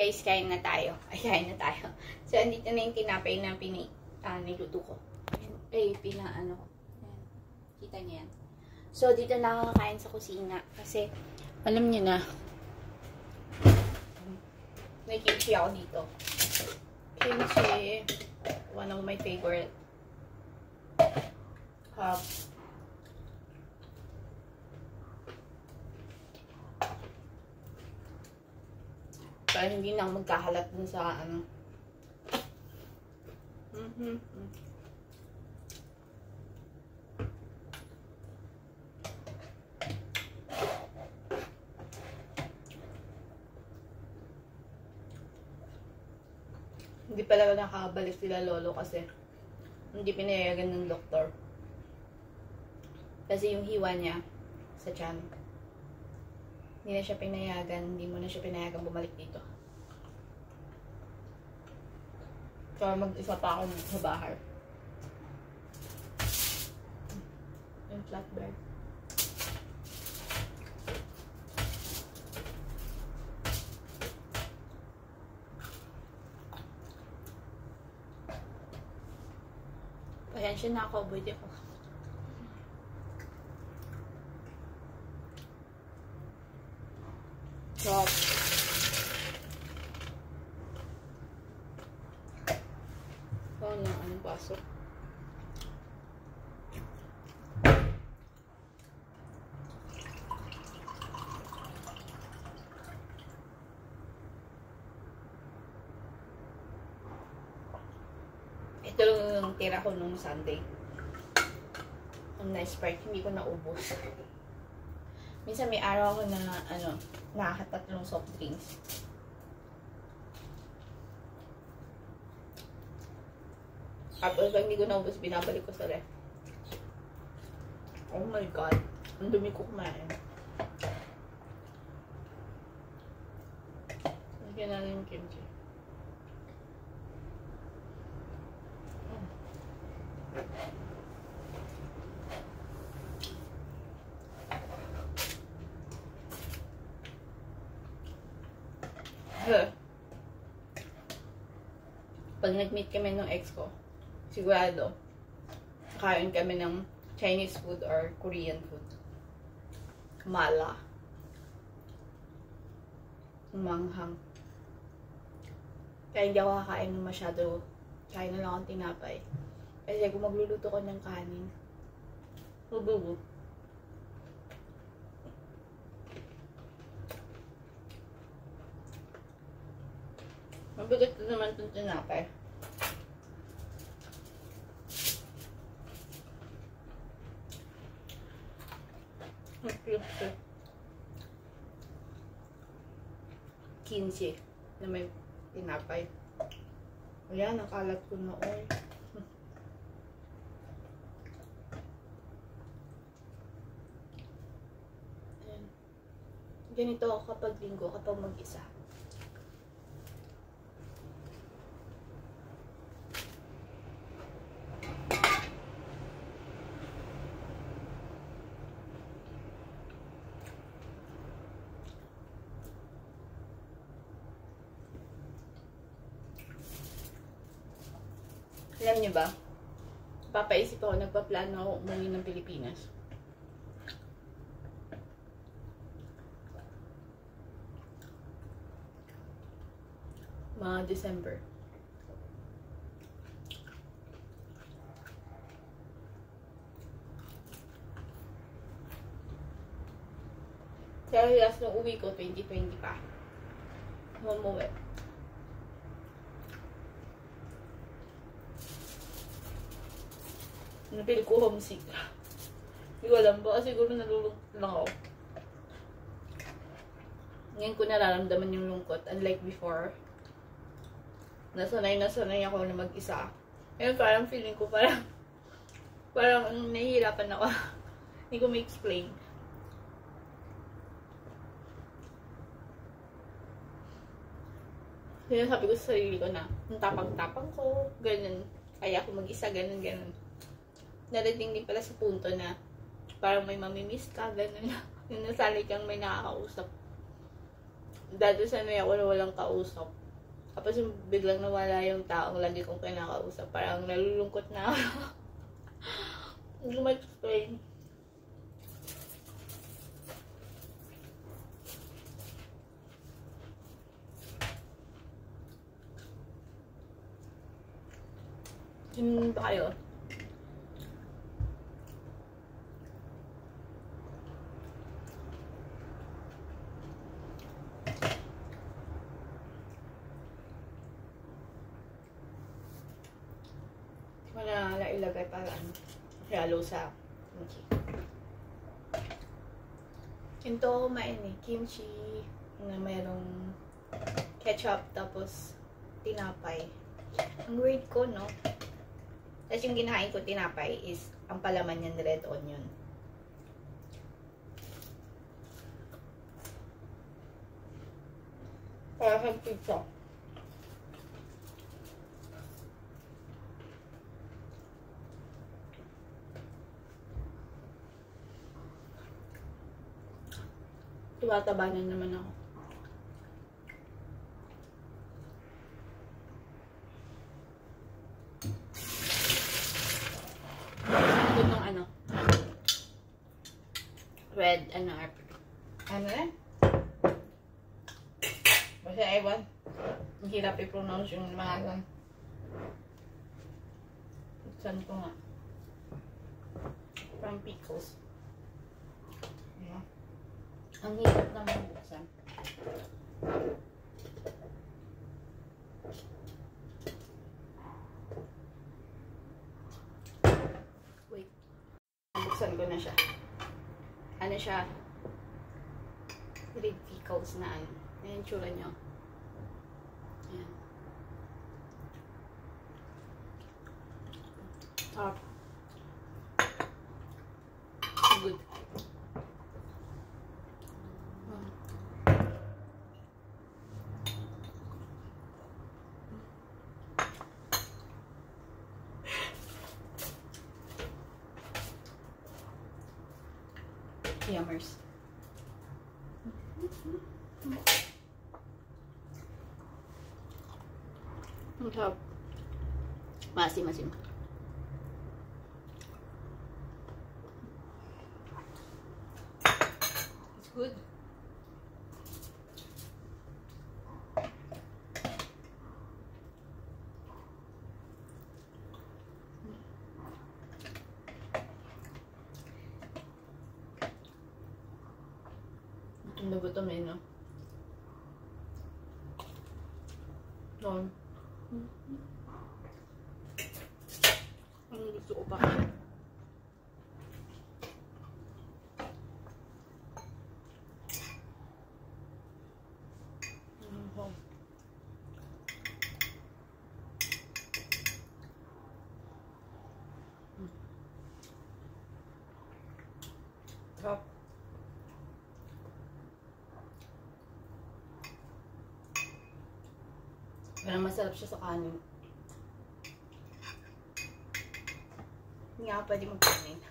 Guys, kain na tayo. Ay, kain na tayo. So, andito na yung tinapay na pini, uh, niluto ko. Ay, pina, ano ko. Kita niyo yan. So, dito na ako kakain sa kusina. Kasi, alam niyo na, may kimchi ako dito. Kimchi, one of my favorite. Um, Para hindi na magkahalat dun sa ano. Mm-hmm. Hindi pala nakakabalik sila lolo kasi hindi pinayagan ng doktor. Kasi yung hiwa niya sa tiyan, hindi na siya pinayagan, hindi mo na siya pinayagan bumalik dito. So, mag-isa pa ako sa bahay. Yung flatbread. Pasensya na ako, buti ko. Oh, no, anong pasok? Ito lang yung tira ko nung Sunday. Ang nice part, hindi ko naubos. Minsan may araw ako na, ano, nakakatatlong soft drinks. Tapos pag hindi ko naubos, binabalik ko sa ref. Oh my God. Ang dumi ko kumain. Lagyan natin yung kimchi. Pag nag-meet kami ng ex ko, sigurado, kain kami ng Chinese food or Korean food. Mala. Manghang. Kaya hindi ako kakain ng masyado. Kain na lang akong tinapay. Kasi kung magluluto ko ng kanin, bububu. Mabigat na naman itong tinapay. Kinsi na may tinapay. Ayan, nakalat ko. Ayan. Ganito ako kapag linggo, kapag mag-isa. Alam niyo ba? Papaisip ako, nagpa-plano ako umuwi ng Pilipinas. Mga December. Kaya last na uwi ko, 2020 pa. Umuwi. Napili ko homesick. Hindi ko alam ba, siguro nalulungkot lang ako. Ngayon ko nararamdaman yung lungkot, unlike before. Nasanay na sanay ako na mag-isa. Ngayon parang feeling ko parang parang nahihirapan ako. Hindi ko ma-explain. Kaya sabi ko sa sarili ko na, ang tapang-tapang ko, ganun. Kaya ako mag-isa, ganun, ganun narating din pala sa punto na parang may mamimiss ka, gano'n. Yung nasanay kang may nakakausap. dati sanay ako na walang kausap. Tapos yung biglang nawala yung taong lagi kong kinakausap. Parang nalulungkot na ako. Hindi ma-explain. Yun ba kayo? Wala na ilagay para ano, halo sa kimchi. Ito kumain eh, kimchi na mayroong ketchup tapos tinapay. Ang weird ko, no? Tapos yung ginahain ko tinapay is ang palaman niyan red onion. Para sa pizza. Tumatabanan naman ako. Ito nung ano. Red, ano, ano na? Basta ewan. Ang hirap i-pronounce yung mga gan. Saan ko nga? From pickles. Ang hirap naman buksan. Wait. Buksan ko na siya. Ano siya? Red pickles na ano. Ayan tsura niya. Ayan. Sarap. Good. Yummers. Ang sarap. Masim-masim. It's good. Gutom na gutom eh, no? Noon. Ang gusto ko pa. Mhm. Parang masarap siya sa kanin. Hindi nga pwede magkanin.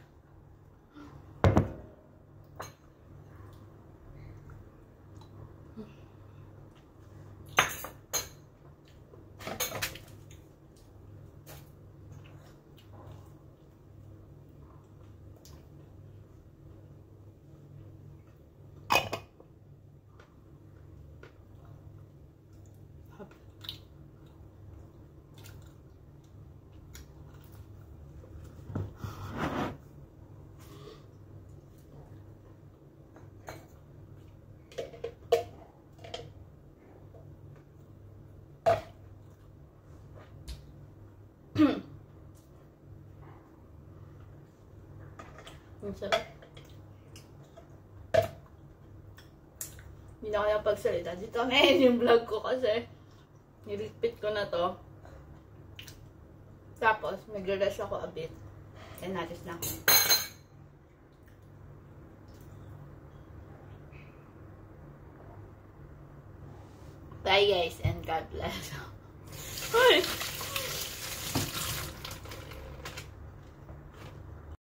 Ang sarap. Hindi na kaya pagsalita. Dito na yun yung vlog ko kasi nirepeat ko na to. Tapos, nagre-rest ako a bit. Then, natis na ako. Bye guys and God bless. Ay!